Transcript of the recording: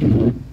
Mm-hmm.